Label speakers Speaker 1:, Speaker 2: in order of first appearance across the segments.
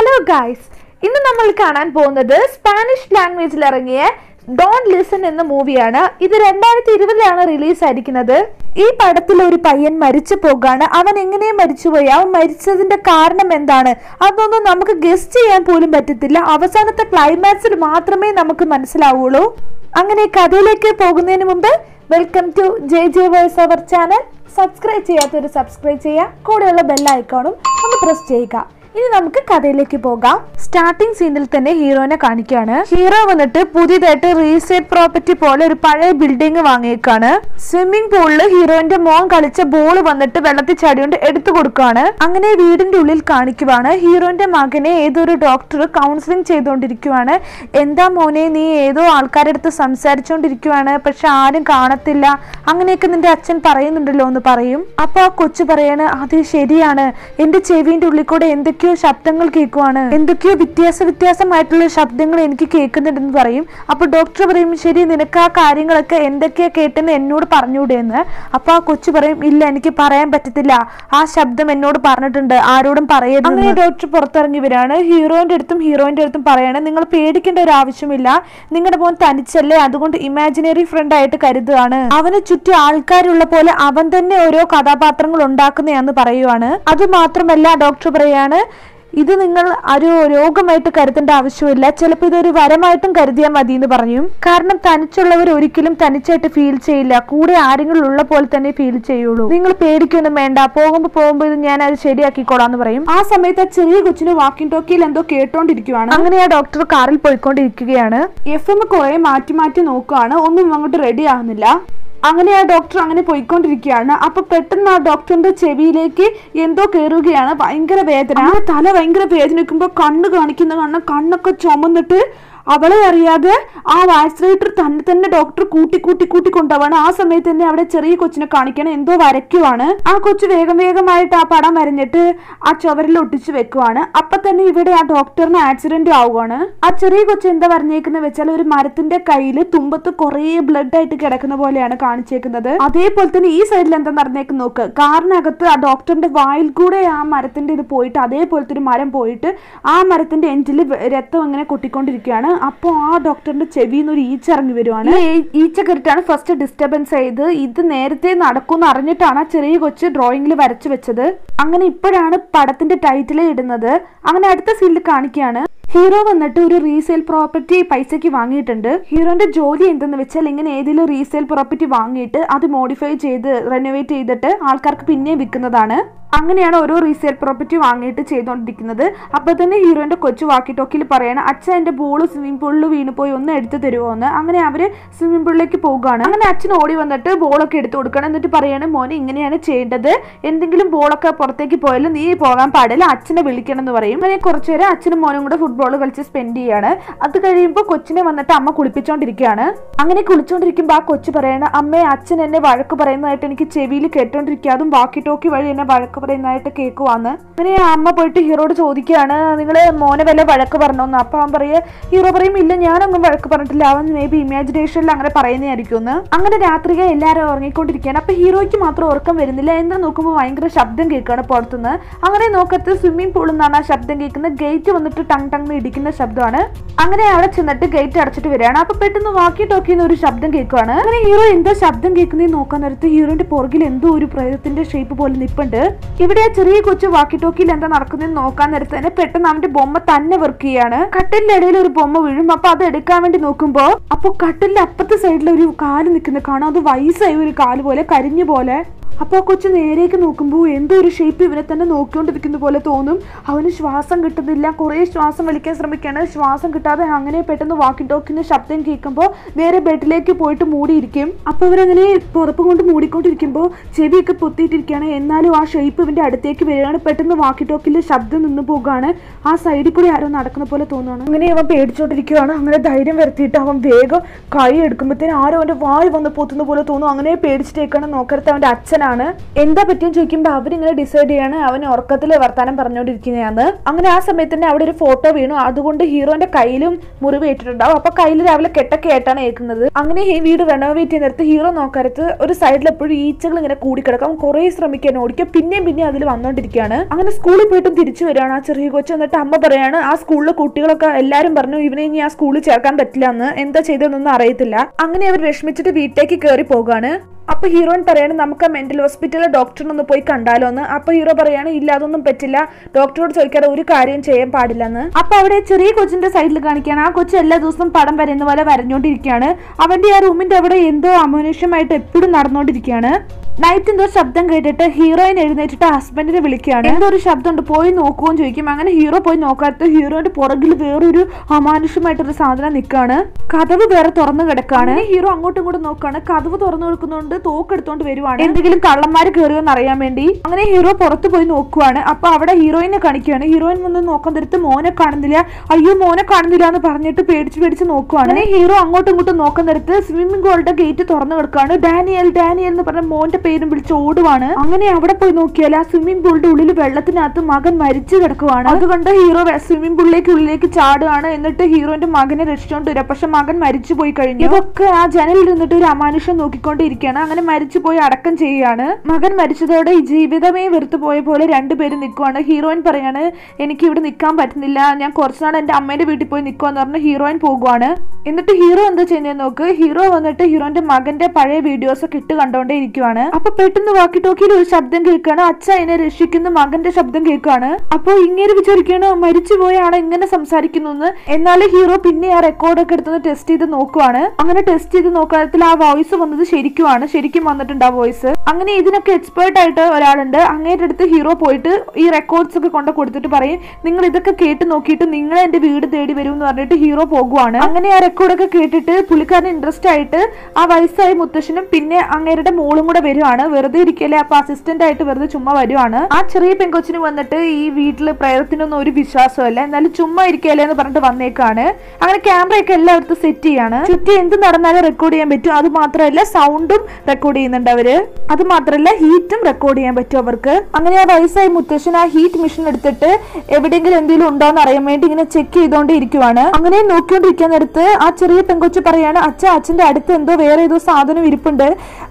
Speaker 1: Hello guys ഇന്ന് നമ്മൾ കാണാൻ പോകുന്നത് സ്പാനിഷ് ലാംഗ്വേജിൽ ഇറങ്ങിയ ഡോൺ ലിസൺ എന്ന മൂവിയാണ് ഇത് രണ്ടായിരത്തി ഇരുപതിലാണ് റിലീസ് ആയിരിക്കുന്നത്. ഈ പടത്തിൽ ഒരു പയ്യൻ മരിച്ചു പോകാണ്. അവൻ എങ്ങനെയും മരിച്ചുപോയി അവൻ മരിച്ചതിന്റെ കാരണം എന്താണ്? അതൊന്നും നമുക്ക് ഗസ്റ്റ് ചെയ്യാൻ പോലും പറ്റത്തില്ല. അവസാനത്തെ ക്ലൈമാക്സിൽ മാത്രമേ നമുക്ക് മനസ്സിലാവുള്ളൂ. അങ്ങനെ കഥയിലേക്ക് പോകുന്നതിന് മുമ്പ് welcome to J J voice over channel subscribe ചെയ്യാത്തവർ സബ്സ്ക്രൈബ് ചെയ്യുക. കൂടെയുള്ള ബെൽ ഒന്ന് പ്രസ് ചെയ്യുക. ഇനി നമുക്ക് കഥയിലേക്ക് പോകാം. സ്റ്റാർട്ടിംഗ് സീനിൽ തന്നെ ഹീറോനെ കാണിക്കുകയാണ് ഹീറോ വന്നിട്ട് പുതിയതായിട്ട് റീസേറ്റ് പ്രോപ്പർട്ടി പോലെ ഒരു പഴയ ബിൽഡിംഗ് വാങ്ങിയേക്കാണ്. സ്വിമ്മിംഗ് പൂളിൽ ഹീറോന്റെ മോൻ കളിച്ച ബോൾ വന്നിട്ട് വെള്ളത്തിൽ ചാടിയോണ്ട് എടുത്തു കൊടുക്കുകയാണ് അങ്ങനെ വീടിന്റെ ഉള്ളിൽ കാണിക്കുവാണ്. ഹീറോന്റെ മകനെ ഏതൊരു ഡോക്ടർ കൗൺസിലിംഗ് ചെയ്തുകൊണ്ടിരിക്കുവാണ് എന്താ മോനെ നീ ഏതോ ആൾക്കാരുടെ അടുത്ത് സംസാരിച്ചുകൊണ്ടിരിക്കുവാണ് പക്ഷെ ആരും കാണത്തില്ല. അങ്ങനെയൊക്കെ നിന്റെ അച്ഛൻ പറയുന്നുണ്ടല്ലോ എന്ന് പറയും. അപ്പൊ ആ കൊച്ചു പറയാണ് അത് ശരിയാണ്. എന്റെ ചെവിന്റെ ഉള്ളിൽ കൂടെ എന്തൊക്കെയോ ശബ്ദങ്ങൾ കേൾക്കുവാണ്. എന്തൊക്കെയോ വ്യത്യാസ വ്യത്യാസമായിട്ടുള്ള ശബ്ദങ്ങൾ എനിക്ക് കേൾക്കുന്നുണ്ടെന്ന് പറയും. അപ്പൊ ഡോക്ടർ പറയും ശരി നിനക്ക് ആ കാര്യങ്ങളൊക്കെ എന്തൊക്കെയാ കേട്ടെന്ന് എന്നോട് പറഞ്ഞൂടെ എന്ന്. അപ്പൊ ആ കൊച്ചു പറയും ഇല്ല എനിക്ക് പറയാൻ പറ്റത്തില്ല. ആ ശബ്ദം എന്നോട് പറഞ്ഞിട്ടുണ്ട്. ആരോടും പറയരുത് അങ്ങനെ ഡോക്ടർ പുറത്തിറങ്ങി വരാണ് ഹീറോയിന്റെ അടുത്തും ഹീറോയിന്റെ അടുത്തും പറയാണ് നിങ്ങൾ പേടിക്കേണ്ട ഒരു ആവശ്യമില്ല. നിങ്ങളുടെ മോൻ തനിച്ചല്ലേ. അതുകൊണ്ട് ഇമാജിനറി ഫ്രണ്ട് ആയിട്ട് കരുതുകയാണ്. അവന് ചുറ്റും ആൾക്കാരുള്ള പോലെ അവൻ തന്നെ ഓരോ കഥാപാത്രങ്ങൾ ഉണ്ടാക്കുന്നതാണ് പറയുവാണ്. അത് മാത്രമല്ല ഡോക്ടർ പറയാണ് ഇത് നിങ്ങൾ ഒരു രോഗമായിട്ട് കരുതേണ്ട ആവശ്യമില്ല. ചിലപ്പോൾ ഇതൊരു വരമായിട്ടും കരുതിയാൽ മതി എന്ന് പറഞ്ഞു കാരണം തനിച്ചുള്ളവർ ഒരിക്കലും തനിച്ചായിട്ട് ഫീൽ ചെയ്യില്ല. കൂടെ ആരെങ്കിലും ഉള്ള പോലെ തന്നെ ഫീൽ ചെയ്യുള്ളൂ. നിങ്ങൾ പേടിക്കൊന്നും വേണ്ട. പോകുമ്പോൾ പോകുമ്പോൾ ഇത് ഞാൻ അത് ശരിയാക്കിക്കോളാം എന്ന് പറയും. ആ സമയത്ത് ആ ചെറിയ കൊച്ചിന് വാക്കിംഗ് ടോക്കിയിൽ എന്തോ കേട്ടോണ്ടിരിക്കുവാണ്. അങ്ങനെ ആ ഡോക്ടർ കാറിൽ പോയിക്കൊണ്ടിരിക്കുകയാണ്. എഫ് എം കുറെ മാറ്റി മാറ്റി നോക്കുവാണ്. ഒന്നും അങ്ങോട്ട് റെഡി ആകുന്നില്ല അങ്ങനെ ആ ഡോക്ടർ അങ്ങനെ പോയിക്കൊണ്ടിരിക്കുകയാണ്. അപ്പൊ പെട്ടെന്ന് ആ ഡോക്ടറിന്റെ ചെവിയിലേക്ക് എന്തോ കയറുകയാണ് ഭയങ്കര വേദന. തല ഭയങ്കര വേദനിക്കുമ്പോ കണ്ണ് കാണിക്കുന്ന കണ്ണ്. കണ്ണൊക്കെ ചുമന്നിട്ട് അവളെ അറിയാതെ ആ വാക്സിനേറ്റർ തന്നെ തന്നെ ഡോക്ടർ കൂട്ടി കൂട്ടി കൂട്ടി കൊണ്ടുപോവാണ്. ആ സമയത്ത് തന്നെ അവിടെ ചെറിയ കൊച്ചിനെ കാണിക്കണം. എന്തോ വരയ്ക്കുവാണ്. ആ കൊച്ചു വേഗം വേഗമായിട്ട് ആ പടം വരഞ്ഞിട്ട് ആ ചുവരിൽ ഒട്ടിച്ചു വെക്കുവാണ്. അപ്പൊ തന്നെ ഇവിടെ ആ ഡോക്ടറിന് ആക്സിഡന്റ് ആവുകയാണ് ആ ചെറിയ കൊച്ചു എന്താ പറഞ്ഞേക്കുന്നത് വെച്ചാൽ ഒരു മരത്തിന്റെ കയ്യിൽ തുമ്പത്ത് കുറേ ബ്ലഡ് ആയിട്ട് കിടക്കുന്ന പോലെയാണ് കാണിച്ചേക്കുന്നത്. അതേപോലെ തന്നെ ഈ സൈഡിൽ എന്താ നടന്നേക്ക് നോക്ക്. കാറിനകത്ത് ആ ഡോക്ടറിന്റെ വായിൽ കൂടെ ആ മരത്തിന്റെ ഇത് പോയിട്ട് അതേപോലത്തെ ഒരു മരം പോയിട്ട് ആ മരത്തിന്റെ എൻഡിൽ രക്തം ഇങ്ങനെ കൊട്ടിക്കൊണ്ടിരിക്കുകയാണ്. അപ്പോൾ ആ ഡോക്ടറിന്റെ ചെവിയിൽ നിന്ന് ഒരു ഈച്ച ഇറങ്ങി വരുവാണ്. ഈച്ച കയറിട്ടാണ് ഫസ്റ്റ് ഡിസ്റ്റർബൻസ് ചെയ്ത് ഇത് നേരത്തെ നടക്കുമെന്ന് അറിഞ്ഞിട്ടാണ് ചെറിയ കൊച്ച് ഡ്രോയിങ്ങിൽ വരച്ചു വെച്ചത്. അങ്ങനെ ഇപ്പോഴാണ് പടത്തിന്റെ ടൈറ്റിൽ ഇടുന്നത്. അങ്ങനെ അടുത്ത സീനിൽ കാണിക്കുകയാണ്. ഹീറോ വന്നിട്ട് ഒരു റീസെയിൽ പ്രോപ്പർട്ടി പൈസയ്ക്ക് വാങ്ങിയിട്ടുണ്ട്. ഹീറോന്റെ ജോലി എന്തെന്ന് വെച്ചാൽ ഇങ്ങനെ ഏതെങ്കിലും റീസെയിൽ പ്രോപ്പർട്ടി വാങ്ങിയിട്ട് അത് മോഡിഫൈ ചെയ്ത് റെനോവേറ്റ് ചെയ്തിട്ട് ആൾക്കാർക്ക് പിന്നെയും വിൽക്കുന്നതാണ്. അങ്ങനെയാണ് ഓരോ റീസെയിൽ പ്രോപ്പർട്ടി വാങ്ങിയിട്ട് ചെയ്തുകൊണ്ടിരിക്കുന്നത് അപ്പോൾ തന്നെ ഹീറോന്റെ കൊച്ചു വാക്കി ടോക്കിൽ പറയണം അച്ഛൻ എന്റെ ബോൾ സ്വിമ്മിംഗ് പൂളിൽ വീണ് പോയി ഒന്ന് എടുത്തു തരുമോ എന്ന് അങ്ങനെ അവർ സ്വിമ്മിംഗ് പൂളിലേക്ക് പോകുകയാണ് അങ്ങനെ അച്ഛൻ ഓടി വന്നിട്ട് ബോളൊക്കെ എടുത്തു കൊടുക്കണം എന്നിട്ട് പറയാണ് മോനെ ഇങ്ങനെയാണ് ചെയ്യേണ്ടത്. എന്തെങ്കിലും ബോളൊക്കെ പുറത്തേക്ക് പോയാലും നീ പോകാൻ പാടില്ല. അച്ഛനെ വിളിക്കണം എന്ന് പറയും. അങ്ങനെ കുറച്ചു അച്ഛനും മോനും കൂടെ ഫുട്ബോൾ കളിച്ച് സ്പെൻഡ് ചെയ്യാണ്. അത് കഴിയുമ്പോൾ കൊച്ചിനെ വന്നിട്ട് അമ്മ കുളിപ്പിച്ചുകൊണ്ടിരിക്കുകയാണ് അങ്ങനെ കുളിച്ചുകൊണ്ടിരിക്കുമ്പോൾ ആ കൊച്ചു പറയണ അമ്മേ അച്ഛൻ എന്നെ വഴക്ക് പറയുന്നതായിട്ട് എനിക്ക് ചെവിയിൽ കേട്ടോണ്ടിരിക്കുക. അതും ബാക്കി ടോക്കി വഴി എന്നെ വഴക്ക് പറയുന്നതായിട്ട് കേൾക്കുവാന്ന്. അങ്ങനെ അമ്മ പോയിട്ട് ഹീറോട് ചോദിക്കുകയാണ് നിങ്ങൾ മോനെ വല്ല വഴക്ക് പറഞ്ഞോന്ന്? അപ്പൊ അവൻ പറയുക ഹീറോ പറയും ഇല്ല ഞാനൊന്നും വഴക്ക് പറഞ്ഞിട്ടില്ല. അവൻ മേ ബി ഇമാജിനേഷനിൽ അങ്ങനെ പറയുന്നതായിരിക്കും എന്ന് അങ്ങനെ രാത്രിക എല്ലാവരും ഉറങ്ങിക്കൊണ്ടിരിക്കുകയാണ്. അപ്പൊ ഹീറോയ്ക്ക് മാത്രം ഉറക്കം വരുന്നില്ല. എന്താ നോക്കുമ്പോൾ ഭയങ്കര ശബ്ദം കേൾക്കുകയാണ് പുറത്തുനിന്ന്. അങ്ങനെ നോക്കത്ത് സ്വിമ്മിംഗ് പൂളിൽ നിന്നാണ് ആ ശബ്ദം കേൾക്കുന്നത്. ഗേറ്റ് വന്നിട്ട് ടങ് ടങ് ഇടിക്കുന്ന ശബ്ദമാണ്. അങ്ങനെ അവിടെ ചെന്നിട്ട് ഗേറ്റ് അടച്ചിട്ട് വരികയാണ്. അപ്പൊ പെട്ടെന്ന് വാക്കി ടോക്കിന്ന് ഒരു ശബ്ദം കേൾക്കുകയാണ് അങ്ങനെ ഹീറോ എന്തോ ശബ്ദം കേൾക്കുന്നതെന്ന് നോക്കാൻ നേരത്ത് ഹീറോന്റെ പുറകിൽ എന്തോ ഒരു പ്രേതത്തിന്റെ ഷേപ്പ് പോലെ നിപ്പുണ്ട്. ഇവിടെ ആ ചെറിയ കൊച്ചു വാക്കി ടോക്കിയിൽ എന്താ നടക്കുന്നതെന്ന് നോക്കാൻ നേരത്ത് തന്നെ പെട്ടെന്ന് അവന്റെ ബൊമ്മ തന്നെ വർക്ക് ചെയ്യാണ് കട്ടിലിന്റെ ഇടയിൽ ഒരു ബൊമ്മ വീഴും. അപ്പൊ അത് എടുക്കാൻ വേണ്ടി നോക്കുമ്പോ അപ്പൊ കട്ടിലിന്റെ അപ്പത്തെ സൈഡിൽ ഒരു കാൽ നിൽക്കുന്ന കാണാം. അത് വയസ്സായ ഒരു കാൽ പോലെ കരിഞ്ഞു പോലെ. അപ്പോൾ ആ കൊച്ചു നേരേക്ക് നോക്കുമ്പോൾ എന്തോ ഒരു ഷേപ്പ് ഇവനെ തന്നെ നോക്കിക്കൊണ്ടിരിക്കുന്ന പോലെ തോന്നും. അവന് ശ്വാസം കിട്ടുന്നില്ല. കുറേ ശ്വാസം വലിക്കാൻ ശ്രമിക്കുകയാണ്. ശ്വാസം കിട്ടാതെ അങ്ങനെ പെട്ടെന്ന് വാക്കി ടോക്കിന്റെ ശബ്ദം കേൾക്കുമ്പോൾ നേരെ ബെഡിലേക്ക് പോയിട്ട് മൂടിയിരിക്കും. അപ്പോൾ ഇവരങ്ങനെ പുറപ്പ് കൊണ്ട് മൂടിക്കൊണ്ടിരിക്കുമ്പോൾ ചെവിയൊക്കെ പൊത്തിയിട്ടിരിക്കുകയാണ്. എന്നാലും ആ ഷേപ്പ് ഇവന്റെ അടുത്തേക്ക് വരികയാണ്. പെട്ടെന്ന് വാക്കി ടോക്കിന്റെ ശബ്ദം നിന്ന് പോകുകയാണ് ആ സൈഡിൽ കൂടി ആരോ നടക്കുന്ന പോലെ തോന്നുകയാണ്. അങ്ങനെ അവൻ പേടിച്ചോണ്ടിരിക്കുകയാണ്. അങ്ങനെ ധൈര്യം വരുത്തിയിട്ട് അവൻ വേഗം കൈ എടുക്കുമ്പോഴത്തേനും ആരോ അവന്റെ വായ് വന്ന് പൊത്തുന്ന പോലെ തോന്നും. അങ്ങനെ പേടിച്ചിട്ടേക്കാണ് നോക്കരുത് അവന്റെ അച്ഛനാണ്. ആണ്. എന്താ പറ്റിയെന്ന് ചോദിക്കുമ്പോൾ അവരിങ്ങനെ ഡിസൈഡ് ചെയ്യാണ്. അവൻ ഉറക്കത്തിൽ വർത്താനം പറഞ്ഞുകൊണ്ടിരിക്കുന്നതാണ് അങ്ങനെ ആ സമയത്ത് തന്നെ അവിടെ ഒരു ഫോട്ടോ വീണു. അതുകൊണ്ട് ഹീറോന്റെ കയ്യിലും മുറിവ് ഏറ്റിട്ടുണ്ടാവും. അപ്പൊ കയ്യിൽ രാവിലെ കെട്ടൊക്കെ ആയിട്ടാണ് ഏൽക്കുന്നത്. അങ്ങനെ ഈ വീട് റെനോവേറ്റ് ചെയ്യുന്നിടത്ത് ഹീറോ നോക്കരുത് ഒരു സൈഡിൽ എപ്പോഴും ഈച്ചകൾ ഇങ്ങനെ കൂടിക്കിടക്കും. കുറെ ശ്രമിക്കാൻ ഓടിക്കും. പിന്നെയും പിന്നെയും അതിൽ വന്നോണ്ടിരിക്കുകയാണ്. അങ്ങനെ സ്കൂളിൽ പോയിട്ടും തിരിച്ചു വരികയാണ് ആ ചെറിയ കൊച്ചു. എന്നിട്ട് അമ്മ പറയാണ് ആ സ്കൂളിലെ കുട്ടികളൊക്കെ എല്ലാരും പറഞ്ഞു ഇവനെ ഇനി ആ സ്കൂളിൽ ചേർക്കാൻ പറ്റില്ല എന്ന്. എന്താ ചെയ്തതെന്നൊന്നും അറിയത്തില്ല. അങ്ങനെ അവർ വിഷമിച്ചിട്ട് വീട്ടിലേക്ക് കയറി പോകാണ്. അപ്പൊ ഹീറോയിൻ പറയാണ് നമുക്ക് മെന്റൽ ഹോസ്പിറ്റലിലെ ഡോക്ടറിനെ ഒന്ന് പോയി കണ്ടാലോ എന്ന് അപ്പൊ ഹീറോ പറയാണ് ഇല്ല അതൊന്നും പറ്റില്ല. ഡോക്ടറോട് ചോദിക്കാതെ ഒരു കാര്യം ചെയ്യാൻ പാടില്ല എന്ന് അപ്പൊ അവിടെ ചെറിയ കൊച്ചിന്റെ സൈഡിൽ കാണിക്കുകയാണ് ആ കൊച്ചു എല്ലാ ദിവസവും പടം വരയുന്ന പോലെ വരഞ്ഞോണ്ടിരിക്കുകയാണ്. അവന്റെ ആ റൂമിന്റെ അവിടെ എന്തോ അമനുഷ്യമായിട്ട് എപ്പോഴും നടന്നുകൊണ്ടിരിക്കുകയാണ് നൈറ്റ് എന്തോ ശബ്ദം കേട്ടിട്ട് ഹീറോയിൻ എഴുന്നേറ്റിട്ട് ഹസ്ബൻഡിനെ വിളിക്കുകയാണ്. എന്തോ ഒരു ശബ്ദം ഉണ്ട് പോയി നോക്കുമെന്ന് ചോദിക്കും. അങ്ങനെ ഹീറോ പോയി നോക്കാത്ത ഹീറോയിന്റെ പുറകിൽ വേറൊരു അമാനുഷ്യമായിട്ടൊരു സാധനം നിൽക്കുകയാണ് കഥവ് വേറെ തുറന്നു കിടക്കാണ്. ഹീറോ അങ്ങോട്ടും ഇങ്ങോട്ടും നോക്കുകയാണ് കഥവ് തുറന്നു കൊടുക്കുന്നോണ്ട് തോക്കെടുത്തോണ്ട് വരുവാണ്. എന്തെങ്കിലും കള്ളന്മാര് കയറിയോന്ന് അറിയാൻ വേണ്ടി അങ്ങനെ ഹീറോ പുറത്ത് പോയി നോക്കുവാണ്. അപ്പൊ അവിടെ ഹീറോയിനെ കാണിക്കുകയാണ്. ഹീറോയിൻ വന്ന് നോക്കാൻ തരത്ത് മോനെ കാണുന്നില്ല. അയ്യോ മോനെ കാണുന്നില്ല എന്ന് പറഞ്ഞിട്ട് പേടിച്ച് പേടിച്ച് നോക്കുവാണ്. അങ്ങനെ ഹീറോ അങ്ങോട്ടും ഇങ്ങോട്ടും നോക്കാൻ നേരത്ത് സ്വിമ്മിംഗ് പൂളിന്റെ ഗേറ്റ് തുറന്നു കിടക്കുകയാണ്. ഡാനിയൽ ഡാനിയൽ എന്ന് പറഞ്ഞ മോന്റെ പേരും വിളിച്ച് ഓടുവാണ്. അങ്ങനെ അവിടെ പോയി നോക്കിയാൽ ആ സ്വിമ്മിംഗ് പൂളിന്റെ ഉള്ളിൽ വെള്ളത്തിനകത്ത് മകൻ മരിച്ചു കിടക്കുവാണ്. അതുകൊണ്ട് ഹീറോ സ്വിമ്മിംഗ് പൂളിലേക്ക് ഉള്ളിലേക്ക് ചാടുകയാണ് എന്നിട്ട് ഹീറോന്റെ മകനെ രക്ഷിച്ചോണ്ട് വരിക പക്ഷെ മകൻ മരിച്ചു പോയി കഴിഞ്ഞു. ഇതൊക്കെ ആ ജനലിൽ നിന്നിട്ട് ഒരു അമാനുഷം നോക്കിക്കൊണ്ടിരിക്കുകയാണ്. അങ്ങനെ മരിച്ചു പോയി അടക്കം ചെയ്യുകയാണ്. മകൻ മരിച്ചതോടെ ഈ ജീവിതമേ വെറുത്തു പോയ പോലെ രണ്ടുപേരും നിൽക്കുവാണ്. ഹീറോയിൻ പറയാണ് എനിക്ക് ഇവിടെ നിൽക്കാൻ പറ്റുന്നില്ല. ഞാൻ കുറച്ചുനാൾ എന്റെ അമ്മേന്റെ വീട്ടിൽ പോയി നിൽക്കുവാന്ന് പറഞ്ഞ് ഹീറോയിൻ പോകുവാണ്. എന്നിട്ട് ഹീറോ എന്താ ചെയ്യുന്നത് നോക്ക്? ഹീറോ വന്നിട്ട് ഹീറോന്റെ മകന്റെ പഴയ വീഡിയോസ് ഒക്കെ ഇട്ട് കണ്ടോണ്ടേ ഇരിക്കുവാണ്. അപ്പൊ പെട്ടെന്ന് വാക്കി ടോക്കിയിൽ ഒരു ശബ്ദം കേൾക്കുകയാണ് അച്ഛ എന്നെ രക്ഷിക്കുന്ന മകന്റെ ശബ്ദം കേൾക്കുകയാണ് അപ്പൊ ഇങ്ങനെ വിചാരിക്കുകയാണ് മരിച്ചു പോയാണ് ഇങ്ങനെ സംസാരിക്കുന്നു എന്ന് എന്നാൽ ഹീറോ പിന്നെ ആ റെക്കോർഡൊക്കെ എടുത്തൊന്ന് ടെസ്റ്റ് ചെയ്ത് നോക്കുവാണ്. അങ്ങനെ ടെസ്റ്റ് ചെയ്ത് നോക്കാത്തിൽ ആ വോയിസ് വന്നത് ശരിക്കുമാണ്. ശരിക്കും വന്നിട്ടുണ്ട് ആ വോയിസ് അങ്ങനെ ഇതിനൊക്കെ എക്സ്പേർട്ട് ആയിട്ട് ഒരാളുണ്ട്. അങ്ങേരുടെ അടുത്ത് ഹീറോ പോയിട്ട് ഈ റെക്കോർഡ്സ് ഒക്കെ കൊണ്ട് കൊടുത്തിട്ട് പറയും നിങ്ങൾ ഇതൊക്കെ കേട്ട് നോക്കിയിട്ട് നിങ്ങൾ എന്റെ വീട് തേടി വരും എന്ന് പറഞ്ഞിട്ട് ഹീറോ പോകുവാണ്. അങ്ങനെ ആ റെക്കോർഡൊക്കെ കേട്ടിട്ട് പുള്ളിക്കാരൻ ഇൻട്രസ്റ്റ് ആയിട്ട് ആ വയസ്സായ മുത്തശ്ശനും പിന്നെ അങ്ങേരുടെ മോളും കൂടെ വരുവാണ്. വെറുതെ ഇരിക്കല്ലേ? അപ്പൊ അസിസ്റ്റന്റ് ആയിട്ട് വെറുതെ ചുമ്മാ വരുവാണ്. ആ ചെറിയ പെങ്കൊച്ചിന് വന്നിട്ട് ഈ വീട്ടിൽ പ്രേതത്തിനൊന്നും ഒരു വിശ്വാസമല്ല എന്നാലും ചുമ്മാ ഇരിക്കല്ലേ എന്ന് പറഞ്ഞിട്ട് വന്നേക്കാണ്. അങ്ങനെ ക്യാമറയൊക്കെ എല്ലായിടത്തും സെറ്റ് ചെയ്യാണ്. ചുറ്റി എന്ത് നടന്നാലും റെക്കോർഡ് ചെയ്യാൻ പറ്റും. അത് മാത്രമല്ല സൗണ്ടും റെക്കോർഡ് ചെയ്യുന്നുണ്ട് അവർ. അത് മാത്രമല്ല ഹീറ്റും റെക്കോർഡ് ചെയ്യാൻ പറ്റും അവർക്ക്. അങ്ങനെ ആ വയസ്സായ മുത്തശ്ശൻ ആ ഹീറ്റ് മെഷീൻ എടുത്തിട്ട് എവിടെയെങ്കിലും എന്തെങ്കിലും ഉണ്ടോ എന്ന് അറിയാൻ വേണ്ടി ഇങ്ങനെ ചെക്ക് ചെയ്തോണ്ടിരിക്കുവാണ്. അങ്ങനെ നോക്കിക്കൊണ്ടിരിക്കാൻ നേരത്ത് ആ ചെറിയ പെങ്കൊച്ച് പറയാണ് അച്ഛ അച്ഛന്റെ അടുത്ത് എന്തോ വേറെ ഏതോ സാധനം ഇരിപ്പുണ്ട്.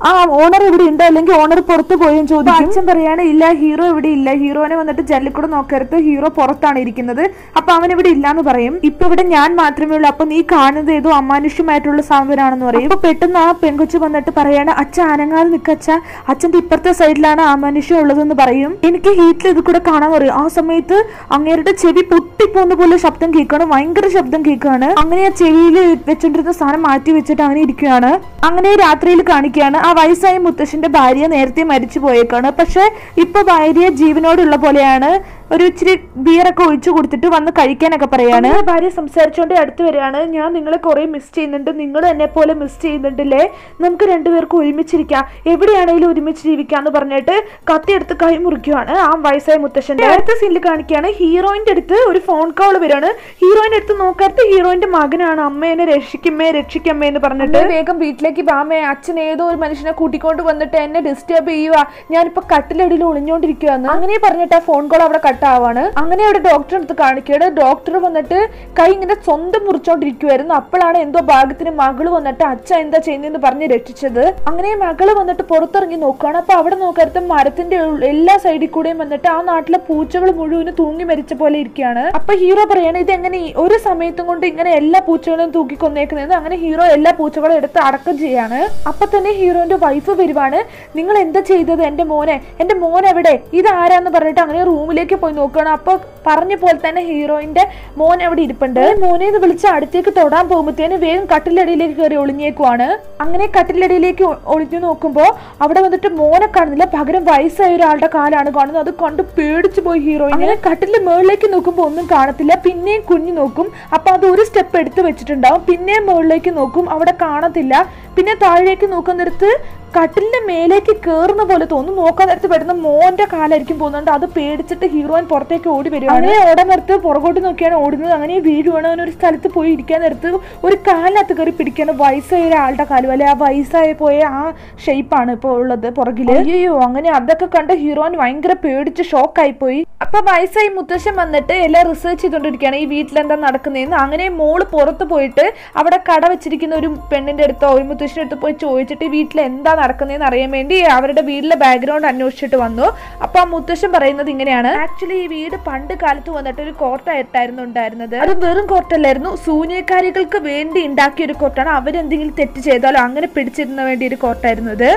Speaker 1: ആ ഓണർ ഇവിടെ ഉണ്ട് അല്ലെങ്കിൽ ഓണർ പുറത്ത് പോയെന്ന് ചോദിക്കും. അച്ഛൻ പറയാണ് ഇല്ല ഹീറോ ഇവിടെ ഇല്ല. ഹീറോനെ വന്നിട്ട് ജല്ലിക്കൂടെ നോക്കരുത്. ഹീറോ പുറത്താണ് ഇരിക്കുന്നത്. അപ്പൊ അവൻ ഇവിടെ ഇല്ലാന്ന് പറയും. ഇപ്പൊ ഇവിടെ ഞാൻ മാത്രമേ ഉള്ളൂ. അപ്പൊ നീ കാണുന്നത് ഏതോ അമാനുഷ്യമായിട്ടുള്ള സാധനമാണെന്ന് പറയും. അപ്പൊ പെട്ടെന്ന് ആ പെൺകൊച്ചു വന്നിട്ട് പറയാണ് അച്ഛ അനങ്ങാതെ അച്ഛ. അച്ഛന്റെ ഇപ്പുറത്തെ സൈഡിലാണ് അമാനുഷ്യം ഉള്ളതെന്ന് പറയും. എനിക്ക് ഹീറ്റിൽ ഇത് കൂടെ കാണാൻ പറയും. ആ സമയത്ത് അങ്ങേരുടെ ചെവി പൊട്ടിപ്പോകുന്ന പോലെ ശബ്ദം കേൾക്കണം ഭയങ്കര ശബ്ദം കേൾക്കാണ് അങ്ങനെ ആ ചെവിയിൽ വെച്ചോണ്ടിരുന്ന സാധനം മാറ്റി വെച്ചിട്ട് അങ്ങനെ ഇരിക്കുകയാണ്. അങ്ങനെ രാത്രിയിൽ കാണിക്കുകയാണ്. ആ വയസ്സായ മുത്തശ്ശന്റെ ഭാര്യ നേരത്തെ മരിച്ചു പോയേക്കാണ് പക്ഷെ ഇപ്പൊ ഭാര്യ ജീവനോടുള്ള പോലെയാണ്. ഒരു ഇച്ചിരി ബിയറൊക്കെ ഒഴിച്ചു കൊടുത്തിട്ട് വന്ന് കഴിക്കാനൊക്കെ പറയാണ്. ഭാര്യ സംസാരിച്ചുകൊണ്ട് അടുത്ത് വരികയാണ്. ഞാൻ നിങ്ങളെ കുറെ മിസ് ചെയ്യുന്നുണ്ട്. നിങ്ങൾ എന്നെ പോലെ മിസ് ചെയ്യുന്നുണ്ടല്ലേ? നമുക്ക് രണ്ടുപേർക്കും ഒരുമിച്ചിരിക്കാം. എവിടെയാണെങ്കിലും ഒരുമിച്ച് ജീവിക്കാം എന്ന് പറഞ്ഞിട്ട് കത്തിയെടുത്ത് കൈ മുറിക്കുവാണ് ആ വയസ്സായ മുത്തശ്ശന്റെ. അടുത്ത സീനിൽ കാണിക്കുകയാണ് ഹീറോയിന്റെ അടുത്ത് ഒരു ഫോൺ കോൾ വരികയാണ്. ഹീറോയിന്റെ അടുത്ത് നോക്കാത്ത ഹീറോയിന്റെ മകനാണ് അമ്മേനെ രക്ഷിക്കമ്മേ രക്ഷിക്കമ്മേ എന്ന് പറഞ്ഞിട്ട്. വേഗം വീട്ടിലേക്ക് പാമേ അച്ഛൻ ഏതോ ഒരു മനുഷ്യനെ കൂട്ടിക്കൊണ്ട് വന്നിട്ട് എന്നെ ഡിസ്റ്റർബ് ചെയ്യുക ഞാനിപ്പോ കട്ടിലടിയിൽ ഒളിഞ്ഞുകൊണ്ടിരിക്കുകയാണ് അങ്ങനെ പറഞ്ഞിട്ട് ആ ഫോൺ കോൾ അവിടെ കട്ടാവാണ്. അങ്ങനെ അവിടെ ഡോക്ടറെ അടുത്ത് കാണിക്കുകയാണ്. ഡോക്ടർ വന്നിട്ട് കൈ ഇങ്ങനെ സ്വന്തം മുറിച്ചോണ്ടിരിക്കുവായിരുന്നു. അപ്പോഴാണ് എന്തോ ഭാഗത്തിന് മകൾ വന്നിട്ട് അച്ഛൻ എന്താ ചെയ്യുന്നതെന്ന് പറഞ്ഞ് രക്ഷിച്ചത്? അങ്ങനെ മകൾ വന്നിട്ട് പുറത്തിറങ്ങി നോക്കുകയാണ്. അപ്പൊ അവിടെ നോക്കരുത് മരത്തിന്റെ എല്ലാ സൈഡിൽ കൂടെയും വന്നിട്ട് ആ നാട്ടിലെ പൂച്ചകൾ മുഴുവനും തൂങ്ങി മരിച്ച പോലെ ഇരിക്കുകയാണ്. അപ്പൊ ഹീറോ പറയാണ് ഇത് എങ്ങനെ ഒരു സമയത്തും കൊണ്ട് ഇങ്ങനെ എല്ലാ പൂച്ചകളും തൂക്കി കൊന്നേക്കുന്നത് അങ്ങനെ ഹീറോ എല്ലാ പൂച്ചകളും എടുത്ത് അടക്കം ചെയ്യാണ്. അപ്പൊ തന്നെ ഹീറോന്റെ വൈഫ് വരുവാണ് നിങ്ങൾ എന്താ ചെയ്തത്? എന്റെ മോനെ എന്റെ മോൻ എവിടെ ഇത് ആരാന്ന് പറഞ്ഞിട്ട് അങ്ങനെ റൂമിലേക്ക് നോക്കുകയാണ്. അപ്പൊ പറഞ്ഞ പോലെ തന്നെ ഹീറോയിന്റെ മോൻ അവിടെ ഇരിപ്പുണ്ട്. മോനെ എന്ന് വിളിച്ച് അടുത്തേക്ക് തൊടാൻ പോകുമ്പോഴത്തേന് വേഗം കട്ടിലടിയിലേക്ക് കയറി ഒളിഞ്ഞേക്കുവാണ്. അങ്ങനെ കട്ടിലടിയിലേക്ക് ഒളിഞ്ഞു നോക്കുമ്പോ അവിടെ വന്നിട്ട് മോനെ കാണുന്നില്ല. പകരം വയസ്സായ ഒരാളുടെ കാലാണ് കാണുന്നത്. അത് കണ്ട് പേടിച്ചു പോയി ഹീറോയിൻ അങ്ങനെ കട്ടിലിന്റെ മുകളിലേക്ക് നോക്കുമ്പോ ഒന്നും കാണത്തില്ല. പിന്നെയും കുഞ്ഞു നോക്കും. അപ്പൊ അത് ഒരു സ്റ്റെപ്പ് എടുത്ത് വെച്ചിട്ടുണ്ടാവും. പിന്നെയും മുകളിലേക്ക് നോക്കും. അവിടെ കാണത്തില്ല. പിന്നെ താഴേക്ക് നോക്കുന്നിടത്ത് കട്ടിലിന്റെ മേലേക്ക് കേറുന്ന പോലെ തോന്നും. നോക്കാൻ നേരത്ത് പെട്ടെന്ന് മോന്റെ കാലായിരിക്കും പോകുന്നുണ്ട് അത് പേടിച്ചിട്ട് ഹീറോയിൻ പുറത്തേക്ക് ഓടി വരും അങ്ങനെ ഓടാൻ നേരത്ത് പുറകോട്ട് നോക്കിയാണ് ഓടുന്നത്. അങ്ങനെ വീഴുവാണ് അങ്ങനെ ഒരു സ്ഥലത്ത് പോയി ഇരിക്കാൻ നേരത്ത് ഒരു കാലിനകത്ത് കയറി പിടിക്കാണ് വയസ്സായ ഒരാളുടെ കാലും. അല്ലെ ആ വയസ്സായി പോയ ആ ഷേപ്പാണ് ഇപ്പോൾ ഉള്ളത് പുറകിൽ. അയ്യോ അങ്ങനെ അതൊക്കെ കണ്ട് ഹീറോയിൻ ഭയങ്കര പേടിച്ച് ഷോക്കായി പോയി. അപ്പൊ വയസ്സായി മുത്തശ്ശൻ വന്നിട്ട് എല്ലാം റിസർച്ച് ചെയ്തുകൊണ്ടിരിക്കുകയാണ്. ഈ വീട്ടിലെന്താ നടക്കുന്നതെന്ന്. അങ്ങനെ മോൾ പുറത്ത് പോയിട്ട് അവിടെ കട വെച്ചിരിക്കുന്ന ഒരു പെണ്ണിന്റെ അടുത്തോ ഒരു മുത്തശ്ശിന്റെ അടുത്ത് പോയി ചോദിച്ചിട്ട് വീട്ടിൽ എന്താ നടക്കുന്നതെന്ന് അറിയാൻ വേണ്ടി അവരുടെ വീട്ടിലെ ബാക്ക്ഗ്രൗണ്ട് അന്വേഷിച്ചിട്ട് വന്നു. അപ്പൊ ആ മുത്തശ്ശൻ പറയുന്നത് ഇങ്ങനെയാണ്. ആക്ച്വലി ഈ വീട് പണ്ട് കാലത്ത് വന്നിട്ട് ഒരു കോർട്ടായിട്ടായിരുന്നു ഉണ്ടായിരുന്നത്. അത് വെറും കോർട്ടല്ലായിരുന്നു ശൂന്യക്കാരികൾക്ക് വേണ്ടി ഉണ്ടാക്കിയ ഒരു കോർട്ടാണ് അവരെന്തെങ്കിലും തെറ്റ് ചെയ്താലോ അങ്ങനെ പിടിച്ചിരുന്ന വേണ്ടി ഒരു കോർട്ടായിരുന്നത്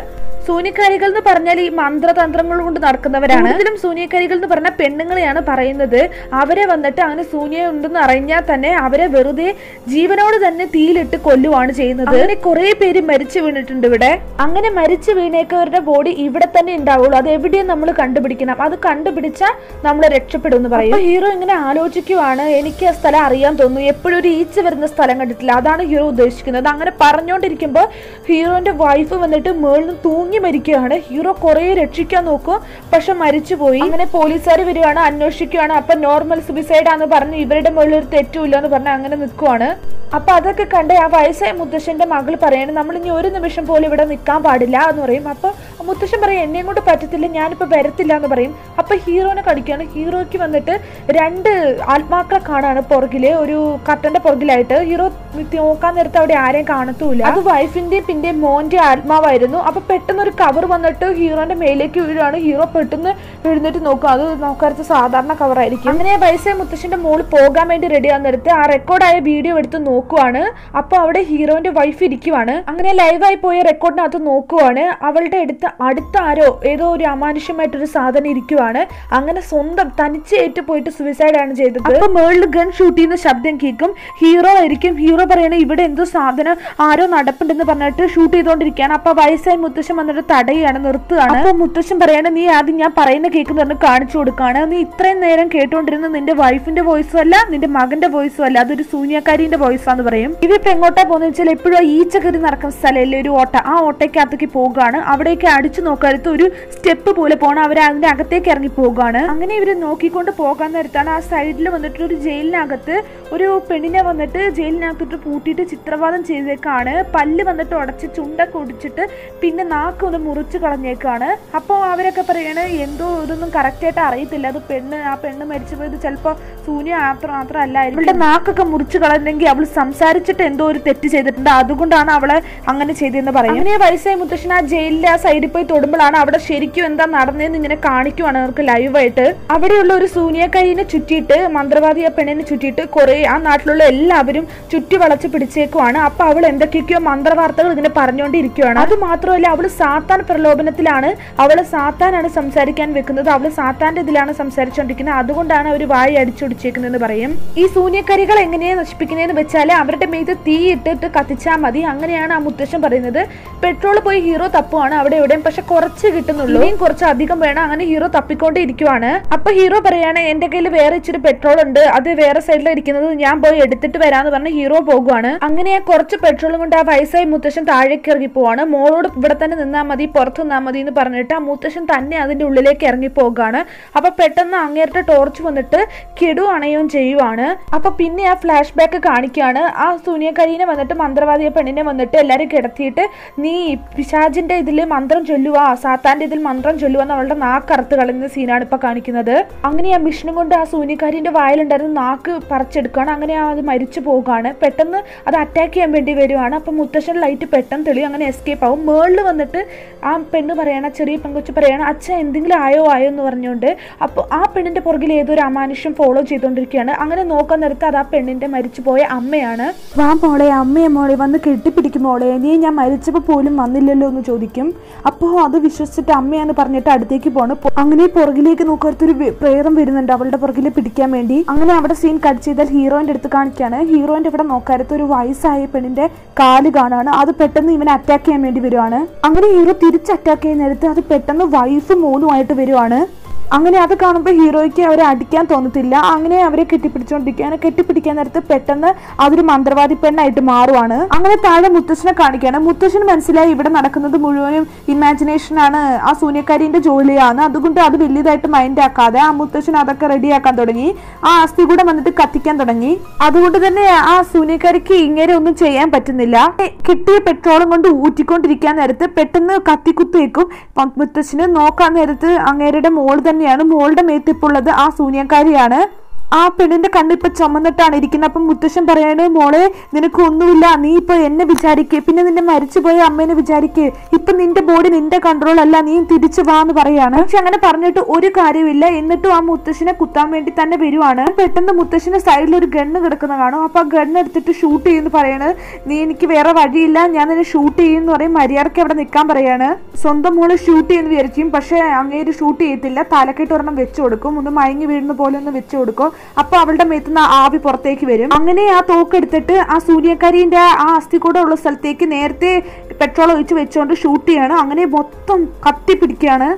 Speaker 1: സൂര്യക്കാരികൾ എന്ന് പറഞ്ഞാൽ ഈ മന്ത്രതന്ത്രങ്ങൾ കൊണ്ട് നടക്കുന്നവരാണ്. ഇതിലും സൂനിയക്കാരികൾ എന്ന് പറഞ്ഞ പെണ്ണുങ്ങളെയാണ് പറയുന്നത്. അവരെ വന്നിട്ട് അങ്ങനെ സൂനിയ ഉണ്ടെന്ന് അറിഞ്ഞാൽ തന്നെ അവരെ വെറുതെ ജീവനോട് തന്നെ തീയിലിട്ട് കൊല്ലുവാണ് ചെയ്യുന്നത്. അങ്ങനെ കുറെ പേര് മരിച്ചു വീണിട്ടുണ്ട് ഇവിടെ. അങ്ങനെ മരിച്ചു വീണേക്കവരുടെ ബോഡി ഇവിടെ തന്നെ ഉണ്ടാവുള്ളൂ. അത് എവിടെയും നമ്മൾ കണ്ടുപിടിക്കണം. അത് കണ്ടുപിടിച്ചാൽ നമ്മൾ രക്ഷപ്പെടും എന്ന് പറയും ഹീറോ ഇങ്ങനെ ആലോചിക്കുവാണ്. എനിക്ക് ആ സ്ഥലം അറിയാൻ തോന്നുന്നു. എപ്പോഴും ഒരു ഈച്ച വരുന്ന സ്ഥലം കണ്ടിട്ടില്ല. അതാണ് ഹീറോ ഉദ്ദേശിക്കുന്നത്. അങ്ങനെ പറഞ്ഞുകൊണ്ടിരിക്കുമ്പോൾ ഹീറോന്റെ വൈഫ് വന്നിട്ട് മേളിൽ നിന്ന് തൂങ്ങി മരിക്കുകയാണ്. ഹീറോ കുറെ രക്ഷിക്കാൻ നോക്കും. പക്ഷെ മരിച്ചുപോയി. അങ്ങനെ പോലീസുകാർ വരികയാണ് അന്വേഷിക്കുകയാണ്. അപ്പൊ നോർമൽ സുബിസൈഡ് ആണെന്ന് പറഞ്ഞു ഇവരുടെ മുകളിൽ ഒരു തെറ്റുമില്ല എന്ന് പറഞ്ഞ് അങ്ങനെ നിൽക്കുവാണ്. അപ്പൊ അതൊക്കെ കണ്ട് ആ വയസ്സായ മുത്തശ്ശന്റെ മകൾ പറയാണ് നമ്മൾ ഇനി ഒരു നിമിഷം പോലും ഇവിടെ നിൽക്കാൻ പാടില്ല എന്ന് പറയും. അപ്പൊ മുത്തശ്ശൻ പറയും എന്നെയും കൊണ്ട് പറ്റത്തില്ല ഞാനിപ്പോ വരത്തില്ല എന്ന് പറയും. അപ്പൊ ഹീറോനെ കടിക്കുകയാണ്. ഹീറോയ്ക്ക് വന്നിട്ട് രണ്ട് ആത്മാക്കളെ കാണാണ് പുറകിൽ ഒരു കർട്ടന്റെ പുറകിലായിട്ട്. ഹീറോ നോക്കാൻ നേരത്ത് അവിടെ ആരെയും കാണത്തൂല. അത് വൈഫിന്റെയും പിന്നെ മോന്റെ ആത്മാവായിരുന്നു. അപ്പൊ പെട്ടെന്ന് ഒരു കവർ വന്നിട്ട് ഹീറോന്റെ മേലേക്ക് വീഴാണ് ഹീറോ പെട്ടെന്ന് എഴുന്നേറ്റ് നോക്കും. അത് നോക്കാത്ത സാധാരണ കവറായിരിക്കും അങ്ങനെ വയസ്സെ മുത്തശ്ശന്റെ മോൾ പോകാൻ വേണ്ടി റെഡി ആകുന്നിടത്ത് ആ റെക്കോർഡായ വീഡിയോ എടുത്ത് നോക്കുവാണ്. അപ്പൊ അവിടെ ഹീറോന്റെ വൈഫ് ഇരിക്കുവാണ്. അങ്ങനെ ലൈവായി പോയ റെക്കോർഡിനകത്ത് നോക്കുവാണ്. അവളുടെ അടുത്ത് അടുത്ത ആരോ ഏതോ ഒരു അമാനുഷ്യമായിട്ടൊരു സാധനം ഇരിക്കുവാണ്. അങ്ങനെ സ്വന്തം തനിച്ച് ഏറ്റു പോയിട്ട് സുയിസൈഡ് ആണ് ചെയ്തത്. അപ്പൊ മേളിൽ ഗൺ ഷൂട്ട് ചെയ്യുന്ന ശബ്ദം കേൾക്കും. ഹീറോ ആയിരിക്കും. ഹീറോ പറയണ ഇവിടെ എന്തോ സാധനം ആരോ നടപ്പുണ്ടെന്ന് പറഞ്ഞിട്ട് ഷൂട്ട് ചെയ്തോണ്ടിരിക്കുകയാണ്. അപ്പൊ വയസ്സായി മുത്തശ്ശൻ വന്നിട്ട് തടയുകയാണ് നിർത്തുകയാണ്. അപ്പൊ മുത്തശ്ശൻ പറയാണ് നീ ആദ്യം ഞാൻ പറയുന്ന കേൾക്കുന്ന കാണിച്ചു കൊടുക്കുകയാണ് നീ ഇത്രയും നേരം കേട്ടോണ്ടിരുന്ന നിന്റെ വൈഫിന്റെ വോയിസും അല്ല നിന്റെ മകന്റെ വോയിസും അല്ല അതൊരു സൂന്യക്കാരിന്റെ വോയിസാന്ന് പറയും. ഇതിപ്പോ എങ്ങോട്ടാ പോകുന്ന വെച്ചാൽ എപ്പോഴും ഈച്ച കയറി നടക്കുന്ന സ്ഥലമല്ലേ ഒരു ഓട്ട. ആ ഓട്ടയ്ക്കകത്തേക്ക് പോകുകയാണ് അവിടേക്ക് അടിച്ചു നോക്കാത്ത ഒരു സ്റ്റെപ്പ് പോലെ പോണ. അവർ അതിന്റെ അകത്തേക്ക് ഇറങ്ങി പോകുകയാണ് അങ്ങനെ ഇവർ നോക്കിക്കൊണ്ട് പോകാൻ നേരത്താണ് ആ സൈഡിൽ വന്നിട്ട് ഒരു ജയിലിനകത്ത് ഒരു പെണ്ണിനെ വന്നിട്ട് ജയിലിനകത്തിട്ട് പൂട്ടിയിട്ട് ചിത്രവാദം ചെയ്തേക്കാണ്. പല്ല് വന്നിട്ട് ഉടച്ച് ചുണ്ടൊക്കെ ഒടിച്ചിട്ട് പിന്നെ നാക്ക് ഒന്ന് മുറിച്ച് കളഞ്ഞേക്കാണ്. അപ്പോൾ അവരൊക്കെ പറയാണ് എന്തോ ഇതൊന്നും കറക്റ്റായിട്ട് അറിയത്തില്ല. അത് പെണ്ണ് ആ പെണ്ണ് മരിച്ചു പോയത് ചിലപ്പോൾ സൂര്യ മാത്രം മാത്രം ഇവളുടെ അവളുടെ നാക്കൊക്കെ മുറിച്ച് കളഞ്ഞെങ്കിൽ അവൾ സംസാരിച്ചിട്ട് എന്തോ ഒരു തെറ്റ് ചെയ്തിട്ടുണ്ട്. അതുകൊണ്ടാണ് അവളെ അങ്ങനെ ചെയ്തതെന്ന് പറയും അങ്ങനെ വയസ്സായ മുത്തശ്ശൻ ആ ജയിലിലെ ആ സൈഡിൽ പോയി തൊടുമ്പോഴാണ് അവിടെ ശരിക്കും എന്താ നടന്നതെന്ന് ഇങ്ങനെ കാണിക്കുവാണ് അവർക്ക് ലൈവായിട്ട് അവിടെയുള്ള ഒരു സൂനിയക്കാരിനെ ചുറ്റിയിട്ട് മന്ത്രവാദി ആ പെണ്ണിനെ ചുറ്റിയിട്ട് കുറെ ആ നാട്ടിലുള്ള എല്ലാവരും ചുറ്റി വളച്ച് പിടിച്ചേക്കുവാണ്. അപ്പൊ അവൾ എന്തൊക്കെയൊക്കെയോ മന്ത്രവാർത്തകൾ ഇങ്ങനെ പറഞ്ഞുകൊണ്ടിരിക്കുകയാണ് അത് മാത്രമല്ല അവൾ സാത്താൻ പ്രലോഭനത്തിലാണ്. അവൾ സാത്താനാണ് സംസാരിക്കാൻ വെക്കുന്നത്. അവൾ സാത്താന്റെ ഇതിലാണ് സംസാരിച്ചുകൊണ്ടിരിക്കുന്നത്. അതുകൊണ്ടാണ് അവർ വായി അടിച്ചൊടിച്ചേക്കുന്നതെന്ന് പറയും. ഈ ശൂന്യക്കരികൾ എങ്ങനെയാ നശിപ്പിക്കുന്നതെന്ന് വെച്ചാൽ അവരുടെ മേത്ത് തീ ഇട്ടിട്ട് കത്തിച്ചാൽ മതി. അങ്ങനെയാണ് ആ മുത്തശ്ശൻ പറയുന്നത്. പെട്രോൾ പോയി ഹീറോ തപ്പുവാണ് അവിടെ എവിടെയും. പക്ഷെ കുറച്ച് കിട്ടുന്നുള്ളൂ. ഇനിയും കുറച്ച് അധികം വേണം. അങ്ങനെ ഹീറോ തപ്പിക്കൊണ്ടേ ഇരിക്കുവാണ് അപ്പൊ ഹീറോ പറയാണ് എന്റെ കയ്യിൽ വേറെ ഇച്ചിരി പെട്രോൾ ഉണ്ട് അത് വേറെ സൈഡിൽ ഇരിക്കുന്നത്. ഞാൻ പോയി എടുത്തിട്ട് വരാന്ന് പറഞ്ഞ ഹീറോ പോകുവാണ്. അങ്ങനെ ആ കുറച്ച് പെട്രോളും കൊണ്ട് ആ വയസ്സായി മുത്തശ്ശൻ താഴേക്ക് ഇറങ്ങി പോവാണ്. മോളോട് ഇവിടെ തന്നെ നിന്നാൽ മതി പുറത്ത് നിന്നാൽ മതി എന്ന് പറഞ്ഞിട്ട് ആ മുത്തശ്ശൻ തന്നെ അതിന്റെ ഉള്ളിലേക്ക് ഇറങ്ങി പോകുകയാണ് അപ്പൊ പെട്ടെന്ന് അങ്ങേരുടെ ടോർച്ച് വന്നിട്ട് കിടു അണയുകയും ചെയ്യുവാണ്. അപ്പൊ പിന്നെ ആ ഫ്ലാഷ് ബാക്ക് കാണിക്കുകയാണ്. ആ സൂനിയക്കരീനെ വന്നിട്ട് മന്ത്രവാദിയെ പെണ്ണിനെ വന്നിട്ട് എല്ലാരും കിടത്തിയിട്ട് നീ പിശാജിന്റെ ഇതിൽ മന്ത്രം ചൊല്ലുക സാത്താന്റെ ഇതിൽ മന്ത്രം ചൊല്ലുക അവളുടെ നാക്ക് അറുത്ത് കളയുന്ന സീനാണ് ഇപ്പൊ കാണിക്കുന്നത്. അങ്ങനെ ആ മിഷനും കൊണ്ട് ആ സൂനിയക്കാരിന്റെ വായിലുണ്ടായിരുന്ന നാക്ക് പറിച്ചെടുക്കുകയാണ്. അങ്ങനെ അത് മരിച്ചു പോകുകയാണ് അത് അറ്റാക്ക് ചെയ്യാൻ വേണ്ടി വരുവാണ്. അപ്പം മുത്തശ്ശൻ ലൈറ്റ് പെട്ടെന്ന് തെളിയും. അങ്ങനെ എസ്കേപ്പ് ആവും. മേളിൽ വന്നിട്ട് ആ പെണ്ണ് പറയണ ചെറിയ പെങ്കൊച്ച് പറയണ അച്ഛൻ എന്തെങ്കിലും ആയോ ആയോ എന്ന് പറഞ്ഞുകൊണ്ട് അപ്പോൾ ആ പെണ്ണിന്റെ പുറകിൽ ഏതൊരു അമാനുഷ്യം ഫോളോ ചെയ്തുകൊണ്ടിരിക്കുകയാണ്. അങ്ങനെ നോക്കാൻ നേരത്ത് അത് ആ പെണ്ണിന്റെ മരിച്ചുപോയ അമ്മയാണ്. വാ മോളെ അമ്മയെ മോളെ വന്ന് കെട്ടിപ്പിടിക്കും മോളെ. നീ ഞാൻ മരിച്ചപ്പോൾ പോലും വന്നില്ലല്ലോ എന്ന് ചോദിക്കും. അപ്പോൾ അത് വിശ്വസിച്ചിട്ട് അമ്മയാന്ന് പറഞ്ഞിട്ട് അടുത്തേക്ക് പോകണം അങ്ങനെ പുറകിലേക്ക് നോക്കാത്തൊരു പ്രേതം വരുന്നുണ്ട് അവളുടെ പുറകിൽ പിടിക്കാൻ വേണ്ടി. അങ്ങനെ അവിടെ സീൻ കട്ട് ചെയ്താൽ ഹീറോയിന്റെ അടുത്ത് കാണിക്കുകയാണ് ഹീറോയിന്റെ ഇവിടെ നോക്കാരത്ത് ഒരു വയസ്സായ പെണ്ണിന്റെ കാൽ കാണാണ്. അത് പെട്ടെന്ന് ഇവനെ അറ്റാക്ക് ചെയ്യാൻ വേണ്ടി വരുവാണ്. അങ്ങനെ ഹീറോ തിരിച്ച് അറ്റാക്ക് ചെയ്യുന്ന നേരത്ത് അത് പെട്ടെന്ന് വൈഫ് മൂന്നുമായിട്ട് വരുവാണ്. അങ്ങനെ അത് കാണുമ്പോൾ ഹീറോയ്ക്ക് അവരെ അടിക്കാൻ തോന്നത്തില്ല. അങ്ങനെ അവരെ കെട്ടിപ്പിടിച്ചുകൊണ്ടിരിക്കുകയാണ് കെട്ടിപ്പിടിക്കാൻ നേരത്ത് പെട്ടെന്ന് അതൊരു മന്ത്രവാദി പെണ്ണായിട്ട് മാറുവാണ്. അങ്ങനെ താഴെ മുത്തശ്ശനെ കാണിക്കുകയാണ്. മുത്തശ്ശന് മനസ്സിലായി ഇവിടെ നടക്കുന്നത് മുഴുവനും ഇമാജിനേഷനാണ് ആ സൂര്യക്കാരിന്റെ ജോലിയാണ്. അതുകൊണ്ട് അത് വലിയതായിട്ട് മൈൻഡ് ആക്കാതെ ആ മുത്തശ്ശൻ അതൊക്കെ റെഡിയാക്കാൻ തുടങ്ങി. ആ അസ്ഥി കൂടെ വന്നിട്ട് കത്തിക്കാൻ തുടങ്ങി. അതുകൊണ്ട് തന്നെ ആ സൂനിയക്കാരിക്ക് ഇങ്ങനെ ഒന്നും ചെയ്യാൻ പറ്റുന്നില്ല. കിട്ടിയ പെട്രോളും കൊണ്ട് ഊറ്റിക്കൊണ്ടിരിക്കാൻ നേരത്ത് പെട്ടെന്ന് കത്തിക്കുത്തേക്കും. മുത്തശ്ശന് നോക്കാൻ നേരത്ത് അങ്ങേരുടെ മോൾ തന്നെയാണ് മോളുടെ മേത്തിപ്പുള്ളത് ആ സൂര്യക്കാരിയാണ് ആ പെണ്ണിന്റെ കണ്ണിപ്പോ ചുമന്നിട്ടാണ് ഇരിക്കുന്നത്. അപ്പം മുത്തശ്ശൻ പറയാണ് മോളെ നിനക്ക് ഒന്നുമില്ല നീ ഇപ്പൊ എന്നെ വിചാരിക്ക്. പിന്നെ നിന്റെ മരിച്ചുപോയ അമ്മേനെ വിചാരിക്ക്. ഇപ്പൊ നിന്റെ ബോഡി നിന്റെ കൺട്രോൾ അല്ല. നീ തിരിച്ചു വാ എന്ന് പറയാണ്. പക്ഷെ അങ്ങനെ പറഞ്ഞിട്ട് ഒരു കാര്യമില്ല എന്നിട്ടും ആ മുത്തശ്ശനെ കുത്താൻ വേണ്ടി തന്നെ വരുവാണ്. പെട്ടെന്ന് മുത്തശ്ശന്റെ സൈഡിൽ ഒരു ഗണ്ണ് കിടക്കുന്ന കാണും. അപ്പൊ ആ ഗണ്ണ് എടുത്തിട്ട് ഷൂട്ട് ചെയ്യുന്നു പറയാണ്. നീ എനിക്ക് വേറെ വഴിയില്ല. ഞാൻ നിന്നെ ഷൂട്ട് ചെയ്യുന്നു പറയും. മര്യാദയ്ക്ക് അവിടെ നിൽക്കാൻ പറയാണ്. സ്വന്തം മോൾ ഷൂട്ട് ചെയ്യുന്ന വിചാരിക്കും. പക്ഷെ അങ്ങേര് ഷൂട്ട് ചെയ്യത്തില്ല. തലക്കെട്ട് ഒരെണ്ണം വെച്ചു കൊടുക്കും. ഒന്ന് മയങ്ങി വീഴുന്ന പോലെ ഒന്ന് വെച്ചു കൊടുക്കും. അപ്പൊ അവളുടെ മേത്തുനിന്ന് ആവി പുറത്തേക്ക് വരും. അങ്ങനെ ആ തോക്കെടുത്തിട്ട് ആ സൂര്യക്കാരിന്റെ ആ അസ്ഥി കൂടെ ഉള്ള സ്ഥലത്തേക്ക് നേരത്തെ പെട്രോൾ ഒഴിച്ച് വെച്ചുകൊണ്ട് ഷൂട്ട് ചെയ്യാണ്. അങ്ങനെ മൊത്തം കത്തിപ്പിടിക്കുകയാണ്.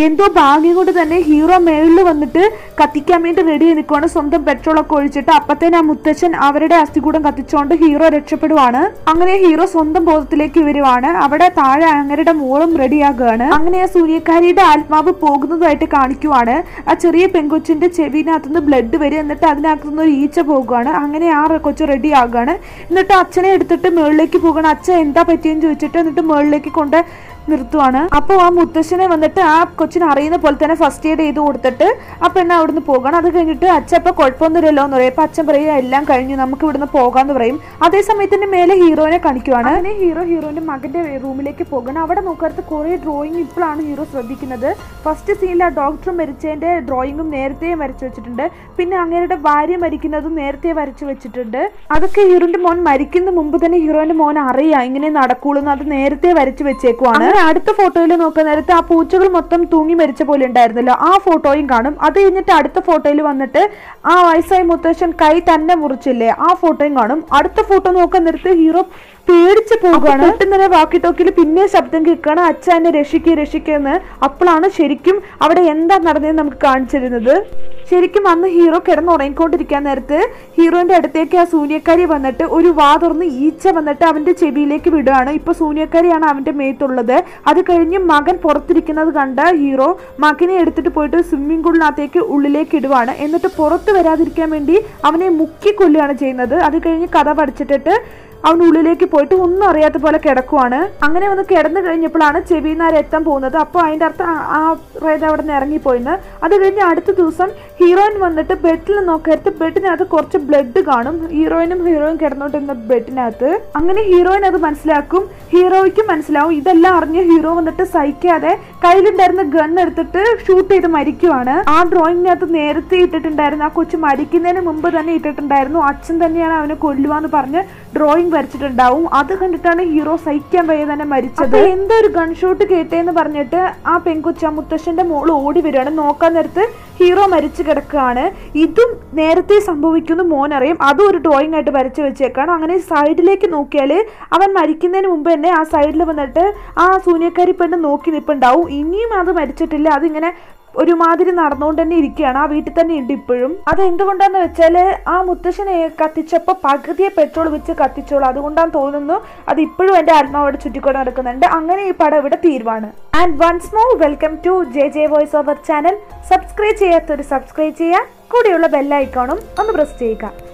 Speaker 1: എന്തോ ഭാഗ്യം കൊണ്ട് തന്നെ ഹീറോ മേളിൽ വന്നിട്ട് കത്തിക്കാൻ വേണ്ടി റെഡി നിൽക്കുവാണ് സ്വന്തം പെട്രോൾ ഒക്കെ ഒഴിച്ചിട്ട് അപ്പത്തേന് ആ മുത്തച്ഛൻ അവരുടെ അസ്ഥികൂടം കത്തിച്ചുകൊണ്ട് ഹീറോ രക്ഷപ്പെടുവാണ്. അങ്ങനെ ഹീറോ സ്വന്തം ബോധത്തിലേക്ക് വരുവാണ്. അവിടെ താഴെ അങ്ങരുടെ മോളും റെഡിയാകുകയാണ് അങ്ങനെ ആ സൂര്യക്കാരിയുടെ ആത്മാവ് പോകുന്നതായിട്ട് കാണിക്കുവാണ്. ആ ചെറിയ പെങ്കൊച്ചിന്റെ ചെവിനകത്തുനിന്ന് ബ്ലഡ് വരും എന്നിട്ട് അതിനകത്തുനിന്ന് ഒരു ഈച്ച പോകുകയാണ് അങ്ങനെ ആ കൊച്ചു റെഡി ആകുകയാണ്. എന്നിട്ട് അച്ഛനെ എടുത്തിട്ട് മേളിലേക്ക് പോകണം അച്ഛൻ എന്താ പറ്റിയെന്ന് ചോദിച്ചിട്ട് എന്നിട്ട് മേളിലേക്ക് കൊണ്ട് നിർത്തുവാണ്. അപ്പോൾ ആ മുത്തശ്ശനെ വന്നിട്ട് ആ കൊച്ചിനെ അറിയുന്ന പോലെ തന്നെ ഫസ്റ്റ് എയ്ഡ് ചെയ്ത് കൊടുത്തിട്ട് ആ പെണ്ണ് അവിടുന്ന് പോകണം. അത് കഴിഞ്ഞിട്ട് അച്ഛൻ ഇപ്പൊ കുഴപ്പമൊന്നുമില്ലല്ലോ എന്ന് പറയും. അപ്പൊ അച്ഛൻ പറയും എല്ലാം കഴിഞ്ഞു. നമുക്ക് ഇവിടുന്ന് പോകാന്ന് പറയും. അതേ സമയത്തിന്റെ മേലെ ഹീറോനെ കാണിക്കുവാണ്. അങ്ങനെ ഹീറോ ഹീറോന്റെ മകന്റെ റൂമിലേക്ക് പോകണം. അവിടെ നോക്കാത്ത കുറെ ഡ്രോയിങ് ഇപ്പോഴാണ് ഹീറോ ശ്രദ്ധിക്കുന്നത്. ഫസ്റ്റ് സീനിൽ ആ ഡോക്ടർ മരിച്ചതിന്റെ ഡ്രോയിങ്ങും നേരത്തെ വരച്ചു വെച്ചിട്ടുണ്ട്. പിന്നെ അങ്ങേരുടെ ഭാര്യ മരിക്കുന്നതും നേരത്തെ വരച്ചു വെച്ചിട്ടുണ്ട്. അതൊക്കെ ഹീറോന്റെ മോൻ മരിക്കുന്ന മുമ്പ് തന്നെ ഹീറോന്റെ മോൻ അറിയാം. ഇങ്ങനെ നടക്കുള്ളൂ അത് നേരത്തെ വരച്ചു വെച്ചേക്കുവാണ്. അങ്ങനെ അടുത്ത ഫോട്ടോയിൽ നോക്കുന്ന നേരത്ത് ആ പൂച്ചകൾ മൊത്തം തൂങ്ങി മരിച്ച പോലെ ഉണ്ടായിരുന്നല്ലോ. ആ ഫോട്ടോയും കാണും. അത് കഴിഞ്ഞിട്ട് അടുത്ത ഫോട്ടോയിൽ വന്നിട്ട് ആ വയസ്സായ മുത്തശ്ശൻ കൈ തന്നെ മുറിച്ചില്ലേ? ആ ഫോട്ടോയും കാണും. അടുത്ത ഫോട്ടോ നോക്കാൻ നേരത്ത് ഹീറോ പേടിച്ചു പോകുകയാണ് പെട്ടെന്ന് വാക്കി ടോക്കിൽ പിന്നെ ശബ്ദം കേൾക്കുകയാണ്. അച്ഛ എന്നെ രക്ഷിക്കുക എന്ന്. അപ്പോഴാണ് ശരിക്കും അവിടെ എന്താ നടന്നതെന്ന് നമുക്ക് കാണിച്ചു തരുന്നത്. ശരിക്കും അന്ന് ഹീറോ കിടന്നുറങ്ങിക്കൊണ്ടിരിക്കാൻ നേരത്ത് ഹീറോന്റെ അടുത്തേക്ക് ആ സൂനിയക്കാരി വന്നിട്ട് ഒരു വാ തുറന്ന് ഈച്ച വന്നിട്ട് അവന്റെ ചെവിയിലേക്ക് വിടുകയാണ്. ഇപ്പൊ സൂനിയക്കാരിയാണ് അവന്റെ മേത്തുള്ളത്. അത് കഴിഞ്ഞ് മകൻ പുറത്തിരിക്കുന്നത് കണ്ട ഹീറോ മകനെ എടുത്തിട്ട് പോയിട്ട് സ്വിമ്മിംഗ് പൂളിനകത്തേക്ക് ഉള്ളിലേക്ക് ഇടുവാണ്. എന്നിട്ട് പുറത്ത് വരാതിരിക്കാൻ വേണ്ടി അവനെ മുക്കി കൊല്ലുകയാണ് ചെയ്യുന്നത്. അത് കഴിഞ്ഞ് കഥ പഠിച്ചിട്ടിട്ട് അവൻ ഉള്ളിലേക്ക് പോയിട്ട് ഒന്നും അറിയാത്ത പോലെ കിടക്കുവാണ്. അങ്ങനെ ഒന്ന് കിടന്നു കഴിഞ്ഞപ്പോഴാണ് ചെവിനാർ എത്താൻ പോകുന്നത്. അപ്പോൾ അതിന്റെ അർത്ഥം ആ- റേത അവിടെ നിന്ന് ഇറങ്ങിപ്പോയിന്ന്. അത് കഴിഞ്ഞ് അടുത്ത ദിവസം ഹീറോയിൻ വന്നിട്ട് ബെഡിൽ നോക്കരുത് ബെഡിനകത്ത് കുറച്ച് ബ്ലഡ് കാണും. ഹീറോയിനും ഹീറോയും കിടന്നോണ്ടിരുന്ന ബെഡിനകത്ത്. അങ്ങനെ ഹീറോയിൻ അത് മനസ്സിലാക്കും. ഹീറോയ്ക്കും മനസ്സിലാവും. ഇതെല്ലാം അറിഞ്ഞ് ഹീറോ വന്നിട്ട് സഹിക്കാതെ കയ്യിലുണ്ടായിരുന്ന ഗൺ എടുത്തിട്ട് ഷൂട്ട് ചെയ്ത് മരിക്കുവാണ്. ആ ഡ്രോയിങ്ങിനകത്ത് നേരത്തെ ഇട്ടിട്ടുണ്ടായിരുന്നു. ആ കൊച്ചു മരിക്കുന്നതിന് മുമ്പ് തന്നെ ഇട്ടിട്ടുണ്ടായിരുന്നു. അച്ഛൻ തന്നെയാണ് അവനെ കൊല്ലുവാന്ന് പറഞ്ഞ് ഡ്രോയിങ് വരച്ചിട്ടുണ്ടാവും. അത് കണ്ടിട്ടാണ് ഹീറോ സഹിക്കാൻ വയ്യ തന്നെ മരിച്ചത്. എന്തോ ഒരു ഗൺഷോട്ട് കേട്ടേന്ന് പറഞ്ഞിട്ട് ആ പെൺകൊച്ച മുത്തശ്ശന്റെ മോൾ ഓടി വരികയാണ്. നോക്കാൻ നേരത്ത് ഹീറോ മരിച്ചു കിടക്കുകയാണ്. ഇതും നേരത്തെ സംഭവിക്കുന്നു മോനറിയും. അതും ഒരു ഡ്രോയിങ് ആയിട്ട് വരച്ചു വെച്ചേക്കാണ്. അങ്ങനെ സൈഡിലേക്ക് നോക്കിയാൽ അവൻ മരിക്കുന്നതിന് മുമ്പ് തന്നെ ആ സൈഡിൽ വന്നിട്ട് ആ സൂനിയക്കാരി പെണ്ണ് നോക്കി നിൽപ്പുണ്ടാവും ഇനിയും അത് മരിച്ചിട്ടില്ല. അതിങ്ങനെ ഒരുമാതിരി നടന്നുകൊണ്ട് തന്നെ ഇരിക്കുകയാണ്. ആ വീട്ടിൽ തന്നെ ഉണ്ട് ഇപ്പോഴും. അത് എന്തുകൊണ്ടാന്ന് വെച്ചാൽ ആ മുത്തശ്ശനെ കത്തിച്ചപ്പോ പകുതിയെ പെട്രോൾ വെച്ച് കത്തിച്ചോളൂ. അതുകൊണ്ടാന്ന് തോന്നുന്നു അത് ഇപ്പോഴും എന്റെ ആത്മാവോട് ചുറ്റിക്കൊണ്ട് നടക്കുന്നുണ്ട്. അങ്ങനെ ഈ പടം ഇവിടെ തീരുവാണ്. And once more welcome to J J voice over channel subscribe ചെയ്യാത്തൊരു സബ്സ്ക്രൈബ് ചെയ്യുക. കൂടെയുള്ള ബെല്ലൈക്കോണും ഒന്ന് പ്രസ് ചെയ്യുക.